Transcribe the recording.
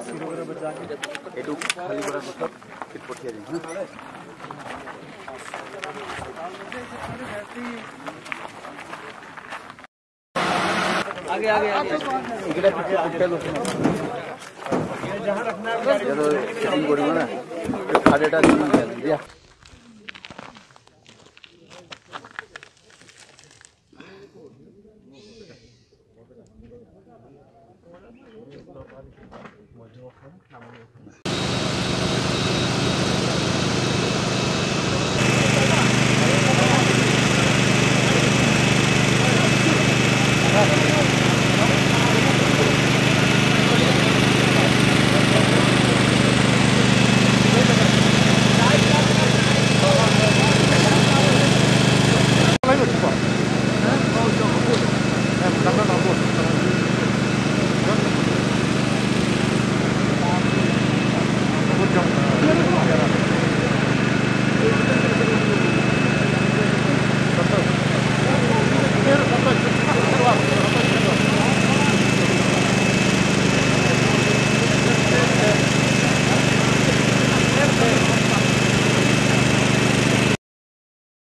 এইটো খালী কৰাৰ পিছত এইটো পঠিয়াই দিম হা? এইকেইটা পঠিয়াই পঠিয়াই লৈছো মই। এতিয়াতো চেটিং কৰিব না কাৰ্ড không nằm được